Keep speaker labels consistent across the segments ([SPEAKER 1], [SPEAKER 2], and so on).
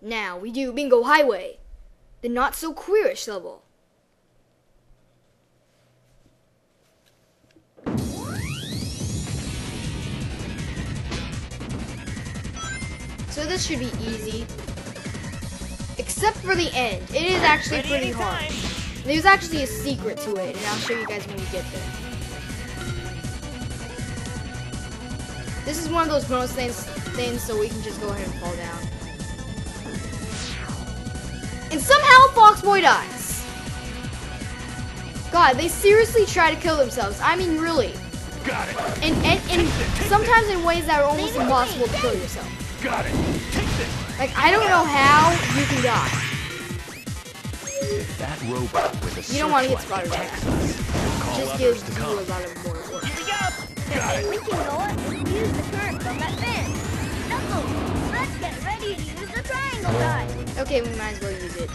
[SPEAKER 1] Now we do Bingo Highway, the not so queerish level. So this should be easy. Except for the end. It is actually pretty hard. There's actually a secret to it, and I'll show you guys when we get there. This is one of those bonus things, things so we can just go ahead and fall down. And somehow Foxboy dies. God, they seriously try to kill themselves. I mean, really.
[SPEAKER 2] Got it.
[SPEAKER 1] And, and, and sometimes in ways that are almost impossible to kill yourself.
[SPEAKER 2] Got it. Take this.
[SPEAKER 1] Like, I don't know how you can die.
[SPEAKER 2] If that robot with a
[SPEAKER 1] You don't wanna get spotted by
[SPEAKER 2] detects us, call
[SPEAKER 1] Just
[SPEAKER 2] others
[SPEAKER 1] gives
[SPEAKER 2] to
[SPEAKER 1] you
[SPEAKER 2] come.
[SPEAKER 1] a lot of more work.
[SPEAKER 2] Here we go. Got it.
[SPEAKER 3] We can go up and use the current from that fan. Knuckles, let's get ready to use the Triangle Dive.
[SPEAKER 1] Okay, we might as well use it.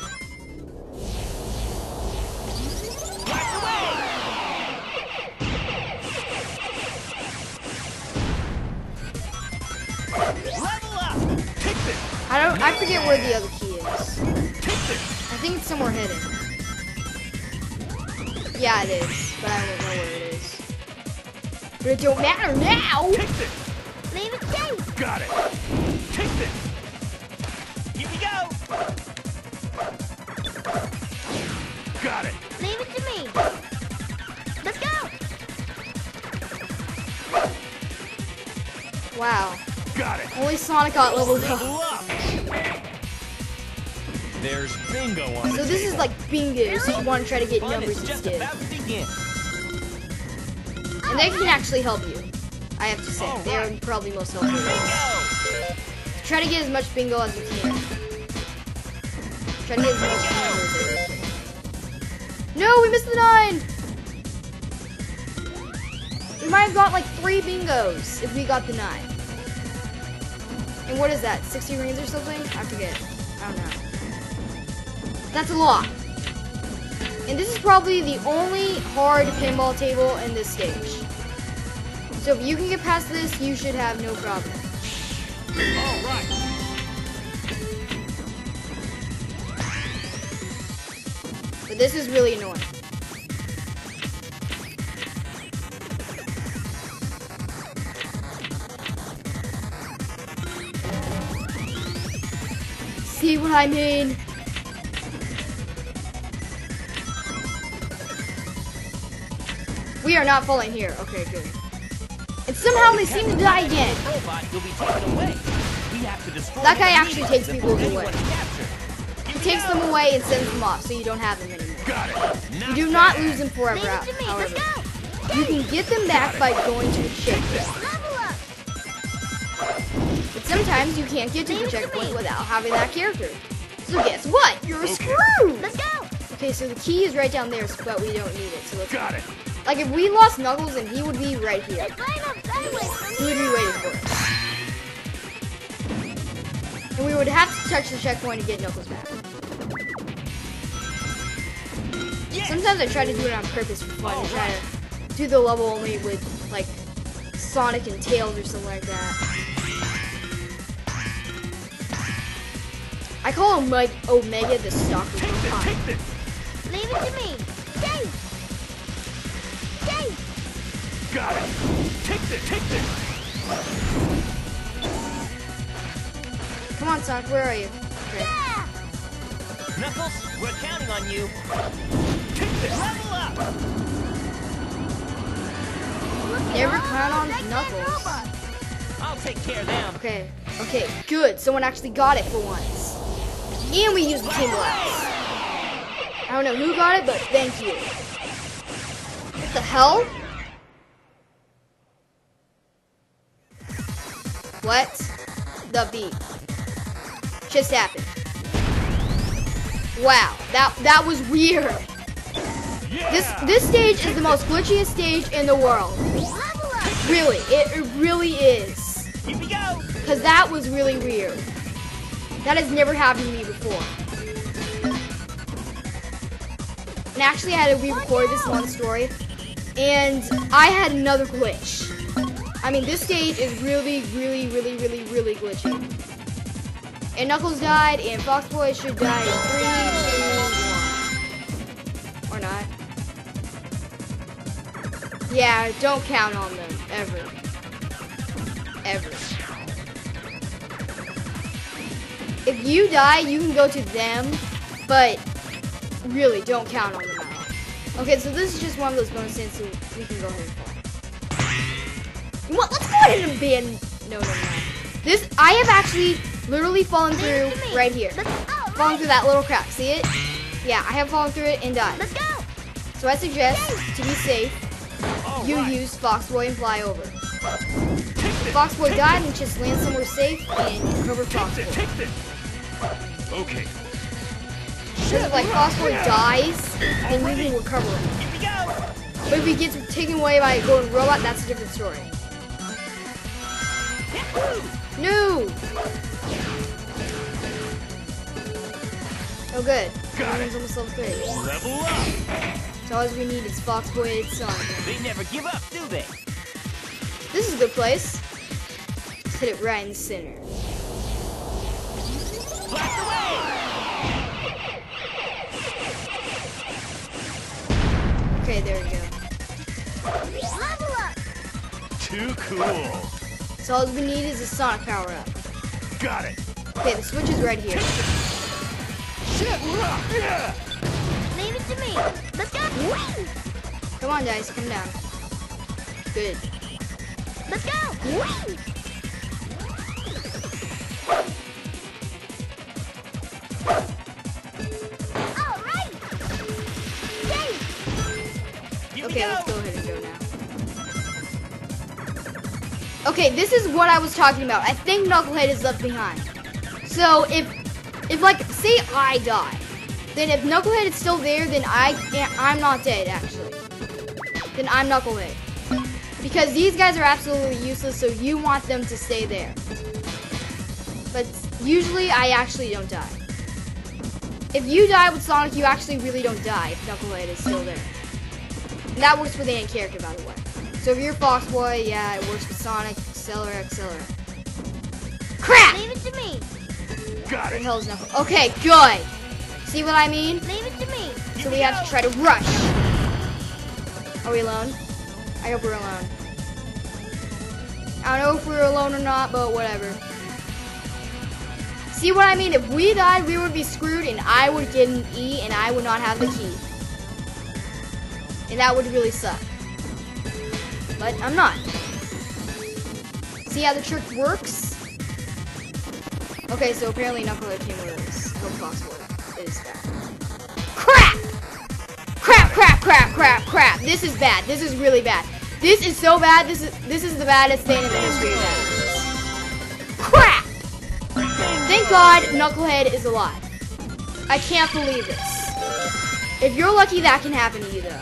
[SPEAKER 2] Blast away. Level up. Take this.
[SPEAKER 1] I don't. I forget where the other key is. I think it's somewhere hidden. Yeah, it is, but I don't know where it is. But it don't matter now.
[SPEAKER 2] Take this.
[SPEAKER 3] Leave it safe.
[SPEAKER 2] Got it. Take this. Here we go. Got it.
[SPEAKER 3] Leave it to me. Let's go.
[SPEAKER 1] Wow.
[SPEAKER 2] Got it.
[SPEAKER 1] Only Sonic got leveled up.
[SPEAKER 2] There's bingo on
[SPEAKER 1] So this is like bingo. So you want to try to get
[SPEAKER 2] Fun
[SPEAKER 1] numbers instead, and they can actually help you. I have to say,
[SPEAKER 2] All
[SPEAKER 1] they are probably most helpful. Try to get as much bingo as you can. No, we missed the nine! We might have got like three bingos if we got the nine. And what is that? 60 rings or something? I forget. I don't know. That's a lot. And this is probably the only hard pinball table in this stage. So if you can get past this, you should have no problem.
[SPEAKER 2] All right.
[SPEAKER 1] This is really annoying. See what I mean? We are not falling here. Okay, good. And somehow they seem to die again. That guy actually takes people away. He takes them away and sends them off, so you don't have them anymore.
[SPEAKER 2] Got it.
[SPEAKER 1] You do not lose them forever,
[SPEAKER 3] it to me.
[SPEAKER 1] however.
[SPEAKER 3] Let's go.
[SPEAKER 1] You can get them back by going to the checkpoint. But sometimes you can't get to the
[SPEAKER 3] Leave to
[SPEAKER 1] checkpoint without having that character. So guess what? You're screwed!
[SPEAKER 3] Let's go.
[SPEAKER 1] Okay, so the key is right down there, but we don't need it. So let's
[SPEAKER 2] Got it.
[SPEAKER 1] like if we lost Knuckles and he would be right here.
[SPEAKER 3] It's right up sideways from
[SPEAKER 1] He would be waiting for us. And we would have to touch the checkpoint to get Knuckles back. Sometimes I try to do it on purpose for fun. I try to do the level only with like Sonic and Tails or something like that. I call him like Omega the Stalker.
[SPEAKER 2] Take this. Take this.
[SPEAKER 3] Leave it to me. Safe. Safe.
[SPEAKER 2] Got it. Take this. Take this.
[SPEAKER 1] Come on, Sonic, where are you? Okay.
[SPEAKER 3] Yeah.
[SPEAKER 4] Knuckles, we're counting on you. Level up.
[SPEAKER 1] Never count on Knuckles.
[SPEAKER 4] I'll take care of them.
[SPEAKER 1] Okay, okay, good. Someone actually got it for once. And we used the Team Blast. I don't know who got it, but thank you. What the hell? What the beat just happened? Wow, that that was weird. This this stage is the most glitchiest stage in the world. Really, it, really is. Because that was really weird. That has never happened to me before. And actually, I had to re-record this one story and I had another glitch. I mean, this stage is really, really, really, really, really glitchy. And Knuckles died, and Fox Boy should die in three, two, one. Or not. Yeah, don't count on them, ever. Ever. If you die, you can go to them, but really, don't count on them. Okay, so this is just one of those bonus things, so we can go ahead and. What? Let's go ahead and ban. No, no, no. This I have actually literally fallen through right here.
[SPEAKER 3] Let's,
[SPEAKER 1] Fallen through that little crack. See it? Yeah, I have fallen through it and died.
[SPEAKER 3] let's go.
[SPEAKER 1] So I suggest to be safe,
[SPEAKER 2] Oh,
[SPEAKER 1] you
[SPEAKER 2] right.
[SPEAKER 1] use Foxboy and fly over. Foxboy
[SPEAKER 2] Take
[SPEAKER 1] died and just land somewhere safe and cover Foxboy.
[SPEAKER 2] Take this. Okay.
[SPEAKER 1] Because if like Foxboy dies, then we can recover him.
[SPEAKER 4] We go.
[SPEAKER 1] But if he gets taken away by a golden robot, that's a different story. No! Oh good.
[SPEAKER 2] Got
[SPEAKER 1] Everyone's almost level 3.
[SPEAKER 2] Level up.
[SPEAKER 1] So all we need is Foxboy and Sonic.
[SPEAKER 4] They never give up, do they?
[SPEAKER 1] This is a good place. Let's hit it right in the center.
[SPEAKER 4] Blast away!
[SPEAKER 1] Okay, there we go.
[SPEAKER 3] Level up.
[SPEAKER 2] Too cool.
[SPEAKER 1] So all we need is a Sonic power up.
[SPEAKER 2] Got it.
[SPEAKER 1] Okay, the switch is right here.
[SPEAKER 2] Shit. Yeah.
[SPEAKER 3] Leave it to me. Let's go.
[SPEAKER 1] Come on, guys, come down. Good.
[SPEAKER 3] Let's go. All right. Yay!
[SPEAKER 1] Okay, let's
[SPEAKER 4] go.
[SPEAKER 1] go ahead and go now. Okay, this is what I was talking about. I think Knucklehead is left behind. So if, if like, say I die, then if Knucklehead is still there, then I can't, I'm not dead actually. Then I'm Knucklehead. Because these guys are absolutely useless, so you want them to stay there. But usually I actually don't die. If you die with Sonic, you actually really don't die if Knucklehead is still there. And that works with any character, by the way. So if you're Fox Boy, yeah, it works with Sonic, Accelera, Accelera. Crap!
[SPEAKER 3] Leave it to me.
[SPEAKER 2] Got
[SPEAKER 1] Where the
[SPEAKER 2] it.
[SPEAKER 1] hell is Knuckles? Okay, good. See what I mean?
[SPEAKER 3] Leave it to me.
[SPEAKER 1] So we have to try to rush. Are we alone? I hope we're alone. I don't know if we're alone or not, but whatever. See what I mean? If we died, we would be screwed, and I would get an E, and I would not have the key. And that would really suck. But I'm not. See how the trick works? Okay, so apparently Knucklehead came with us. Possible. Bad. Crap! Crap, crap, crap, crap, crap. This is bad. This is really bad. This is so bad. This is this is the baddest thing in the history of badness. Crap! Thank God Knucklehead is alive. I can't believe this. If you're lucky, that can happen to you, though.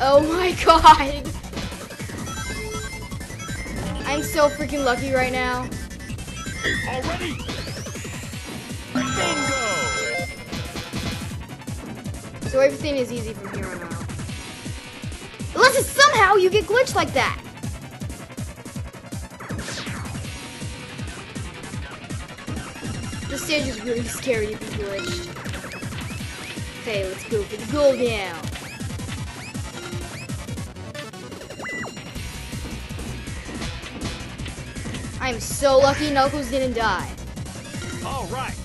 [SPEAKER 1] Oh my god. I'm so freaking lucky right now.
[SPEAKER 2] Already.
[SPEAKER 1] So everything is easy from here on out. Unless somehow you get glitched like that. This stage is really scary to be glitched. Okay, let's go for the gold now. I am so lucky Knuckles didn't die.
[SPEAKER 2] All right.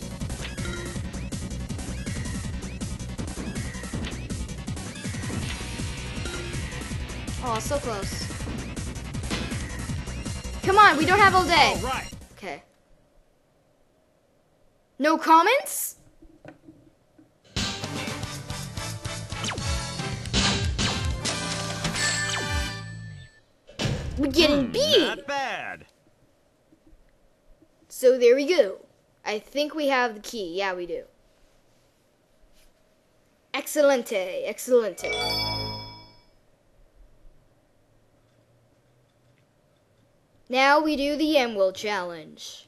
[SPEAKER 1] Oh, so close. Come on, we don't have all day.
[SPEAKER 2] All right.
[SPEAKER 1] Okay. No comments? We're getting hmm, B.
[SPEAKER 2] Not bad.
[SPEAKER 1] So there we go. I think we have the key. Yeah, we do. Excelente, excelente. Now we do the Emerald Challenge.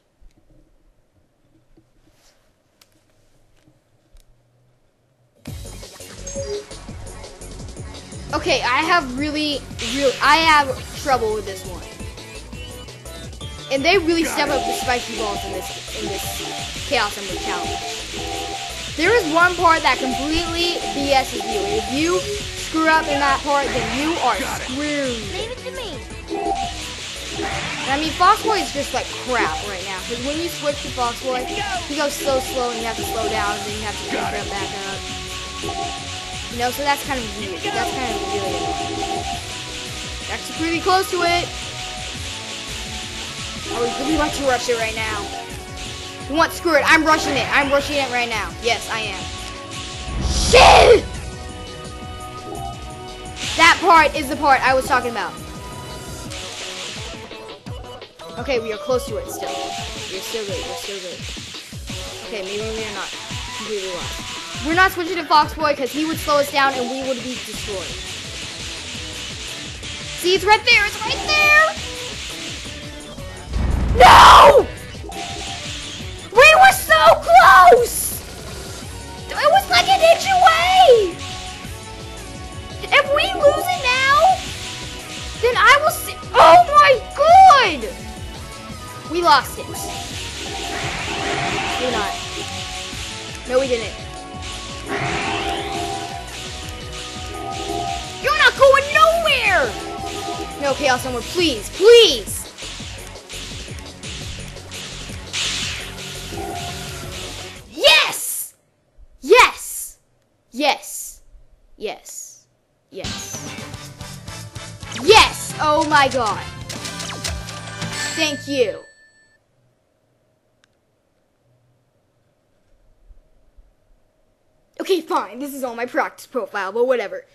[SPEAKER 1] Okay, I have really, real. I have trouble with this one. And they really step up the spiky balls in this in this Chaos Emerald challenge. There is one part that completely BS's you. If you screw up in that part, then you are screwed.
[SPEAKER 3] Leave it to me.
[SPEAKER 1] I mean, Fox Boy is just like crap right now. Because when you switch to Fox Boy, he goes so slow and you have to slow down and then you have to pick it back up. You know, so that's kind of weird. That's kind of really annoying. Actually pretty close to it. I would really like to rush it right now. You want screw it. I'm rushing it. I'm rushing it right now. Yes, I am. Shit! That part is the part I was talking about. Okay, we are close to it still. We're still good. We're still good. Okay, maybe we're not completely lost. We're not switching to Foxboy because he would slow us down and we would be destroyed. See, it's right there. It's right there. No! We were so close! It was like an inch away! If lost it. We're not. No, we didn't. You're not going nowhere! No, Chaos Somewhere, please, please! Yes! Yes! Yes! Yes! Yes! Yes! Oh my god! Thank you. Okay, fine. This is all my practice profile, but whatever.